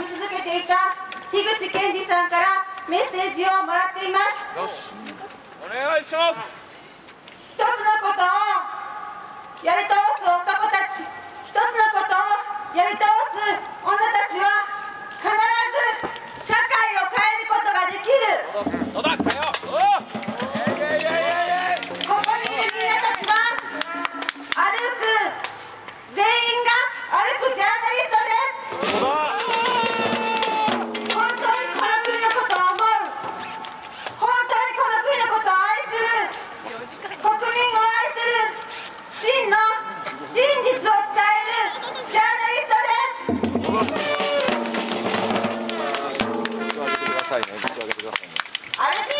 み続けていた樋口健二さんからメッセージをもらっています。よしお願いします。一つのことをやり通す男たち一つのことをやり通す上げください。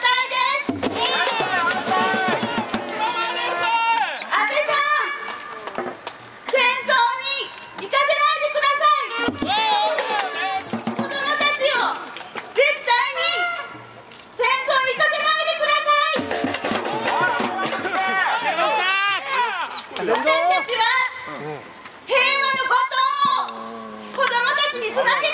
出来订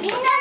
민나